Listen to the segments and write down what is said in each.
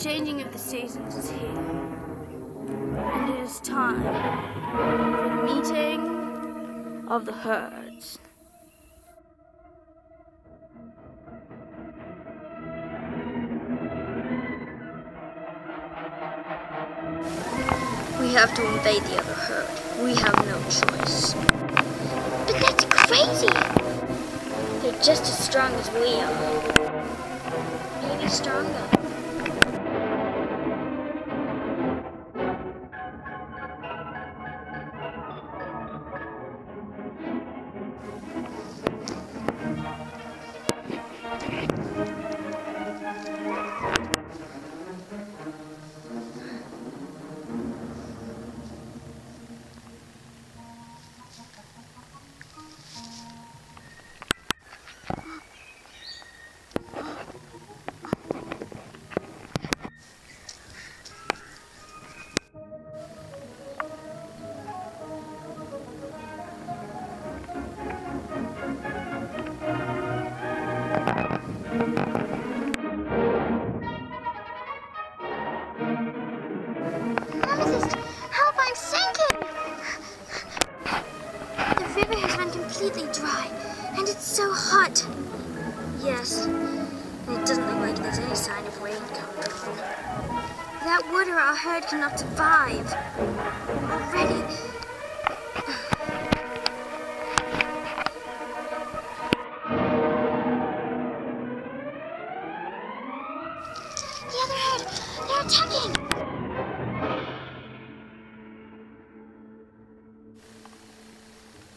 changing of the seasons is here. And it is time for the meeting of the herds. We have to invade the other herd. We have no choice. But that's crazy! They're just as strong as we are. Maybe stronger. Amethyst, help, I'm sinking! The river has run completely dry, and it's so hot. Yes, and it doesn't look like there's any sign of rain coming on. Without water, our herd cannot survive.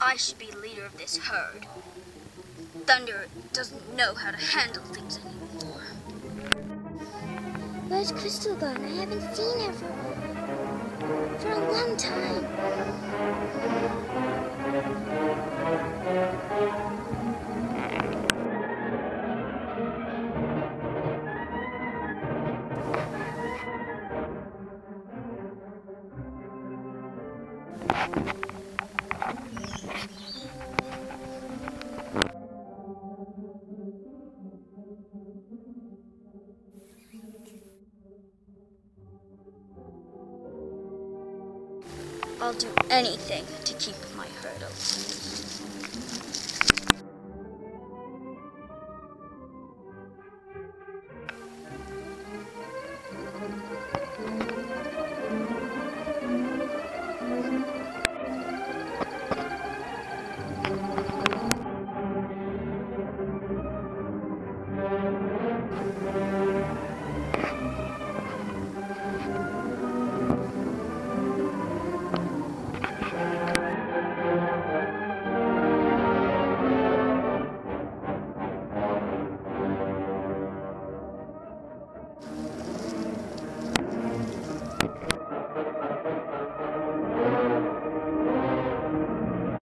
I should be leader of this herd. Thunder doesn't know how to handle things anymore. Where's Crystal gone? I haven't seen her for, for a long time. I'll do anything to keep my alive.